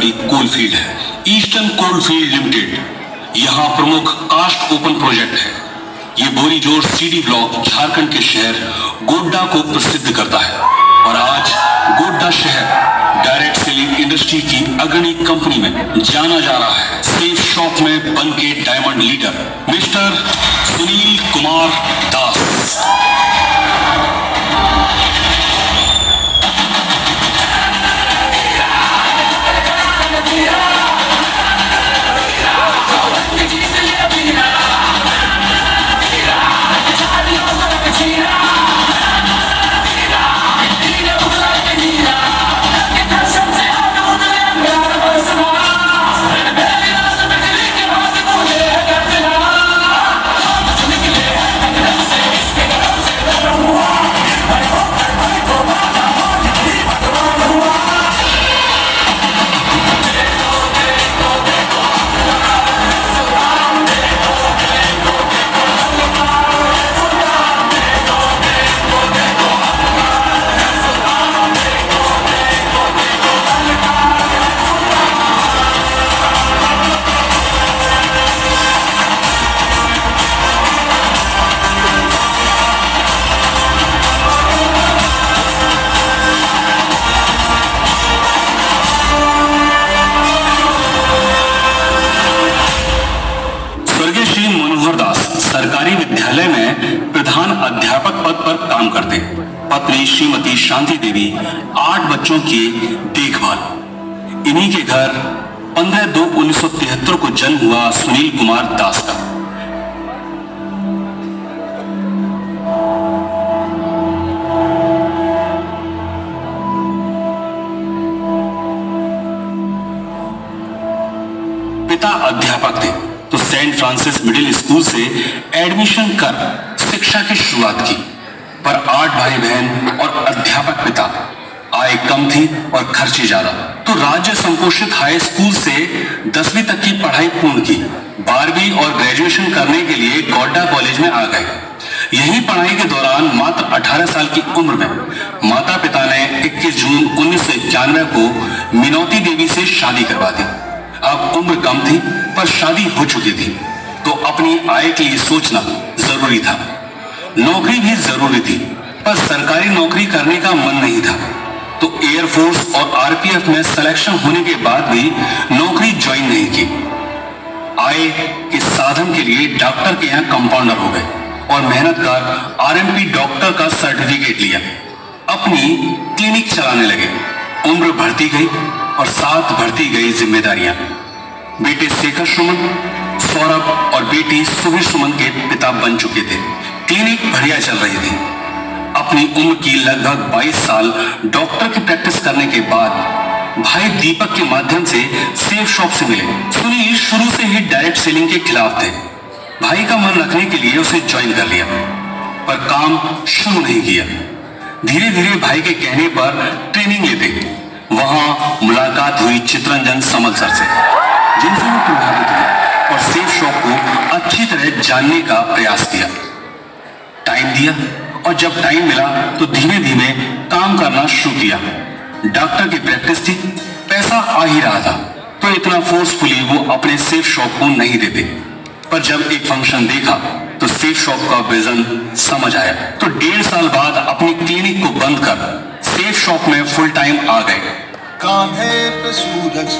बड़ी coal field है Eastern Coal Field Limited यहाँ प्रमुख कास्ट ओपन प्रोजेक्ट है। ये बोरी ज़ोर सीडी ब्लॉक झारखंड के शहर गोड्डा को प्रसिद्ध करता है। और आज गोड्डा शहर डायरेक्ट सेलिंग इंडस्ट्री की अग्रणी कंपनी में जाना जा रहा है। सेफ़ शॉप में बन के diamond leader mister Sunil Kumar Das Shanti Devi आठ बच्चों की देखभाल। इन्हीं के घर 15 दो 1973 को जन्म हुआ सुनील कुमार दास का। पिता अध्यापक थे तो सेंट फ्रांसिस मिडिल स्कूल से एडमिशन कर शिक्षा की शुरुआत की। पर आठ भाई बहन और अध्यापक पिता। आय कम थी और खर्चे ज़्यादा। तो राज्य संकोषित हाई स्कूल से दसवीं तक की पढ़ाई पूर्ण की। बारहवीं और ग्रेजुएशन करने के लिए गोड्डा कॉलेज में आ गए। यही पढ़ाई के दौरान मात्र 18 साल की उम्र में माता पिता ने 21 जून उन्नीस को मिनौती देवी से शादी करवा दी। अब उम्र कम थी पर शादी हो चुकी थी। तो अपनी आय के लिए सोचना ज़रूरी था। नौकरी भी ज़रूरी थी, पर सरकारी नौकरी करने का मन नहीं था। तो एयरफोर्स और आरपीएफ में सिलेक्शन होने के बाद भी नौकरी ज्वाइन नहीं की। आय के साधन के लिए डॉक्टर के यहाँ कंपाउंडर हो गए और मेहनत कर आरएमपी डॉक्टर का सर्टिफिकेट लिया। अपनी क्लिनिक चलाने लगे। उम्र बढ़ती गई और साथ बढ़ती गई जिम्मेदारियाँ। बेटे शेखर सुमन, सौरभ और बेटी सुबीर सुमन के पिता बन चुके थे। क्लिनिक बढ़िया चल रही थी। अपनी उम्र की लगभग 22 साल डॉक्टर की प्रैक्टिस करने के बाद भाई दीपक के माध्यम से सेफ़ शॉप से मिले। सुनील शुरू से ही डायरेक्ट सेलिंग के खिलाफ थे। भाई का मन रखने के लिए उसे ज्वाइन कर लिया, पर काम शुरू नहीं किया। धीरे धीरे भाई के कहने पर ट्रेनिंग लेते। वहाँ मुलाकात हुई चित्रंजन समल सर से, जिनसे वो प्रभावित हुए और सेफ़ शॉप को अच्छी तरह जानने का प्रयास किया। टाइम दिया और जब टाइम मिला तो धीमे धीमे काम करना शुरू किया। डॉक्टर की प्रैक्टिस थी, पैसा आ ही रहा था तो इतना फोर्सफुली वो अपने सेफ़ शॉप को नहीं देते। पर जब एक फ़ंक्शन देखा तो सेफ़ शॉप का विजन समझ आया। तो डेढ़ साल बाद अपनी क्लिनिक को बंद कर सेफ़ शॉप में फुल टाइम आ गए। कांधे पे सूरज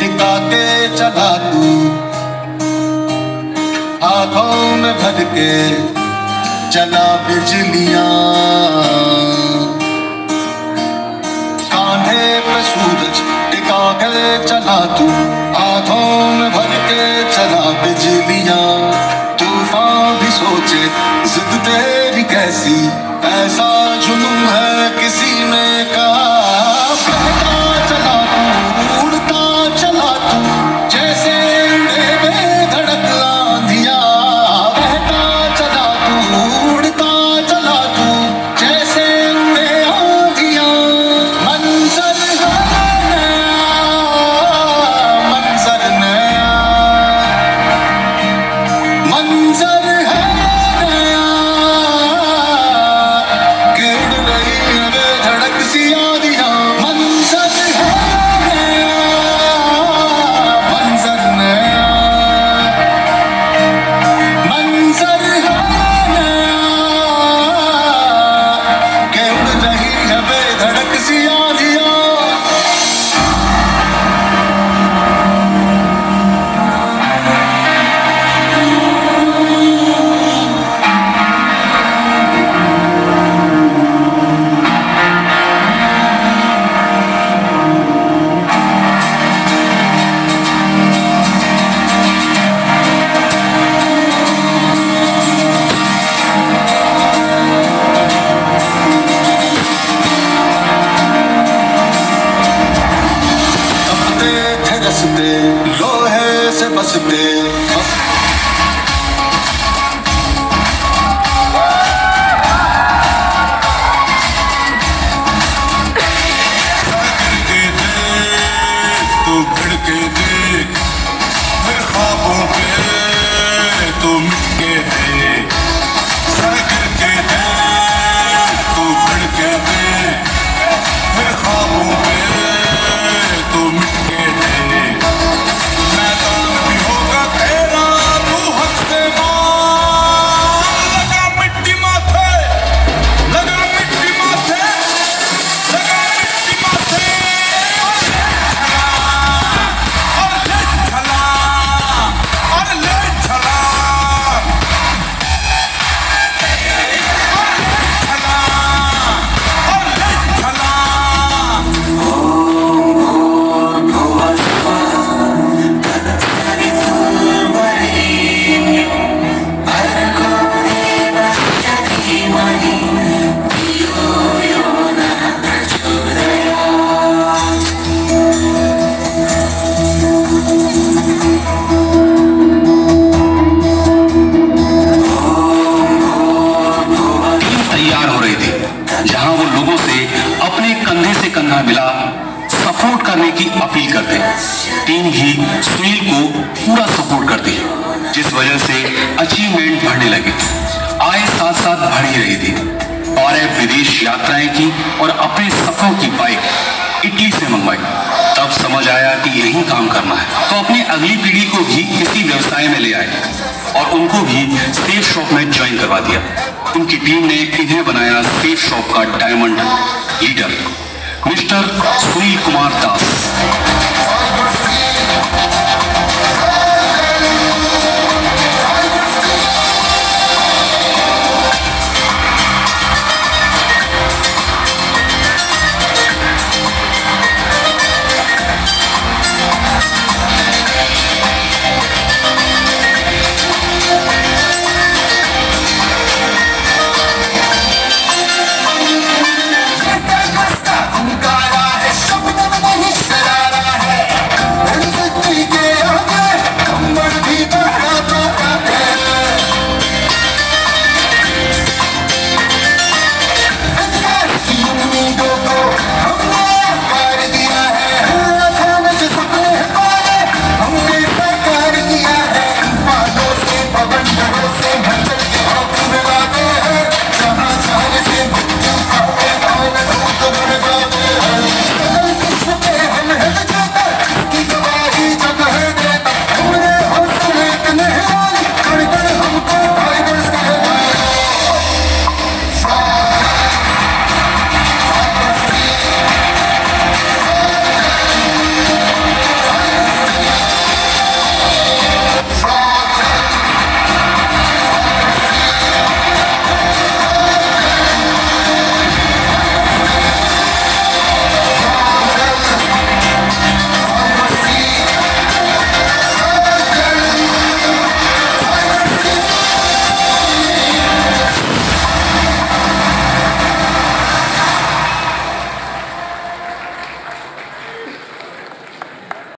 टिका के चला तू। आँखों में भर के चला बिजलियाँ। कांधे पे सूरज टिका के चला तू, आँखों में भर के चला बिजलियाँ। तूफ़ान भी सोचे जिद तेरी कैसी ऐसा जुनून है लोहे से बसते कंधा मिला सपोर्ट करने की अपील करते हैं। टीम ही सुनील को पूरा सपोर्ट करती है, जिस वजह से अचीवमेंट बढ़ने लगे। आय साथ साथ बढ़ रही थी। बारह विदेश यात्राएँ की और अपने सफरों की बाइक इटली से मंगवाई। तब समझ आया कि यही काम करना है। तो अपनी अगली पीढ़ी को भी इसी व्यवसाय में ले आए और उनको भी सेफ़ शॉप में ज्वाइन करवा दिया। उनकी टीम ने इन्हें बनाया सेफ़ शॉप का diamond leader mister Sunil Kumar Das.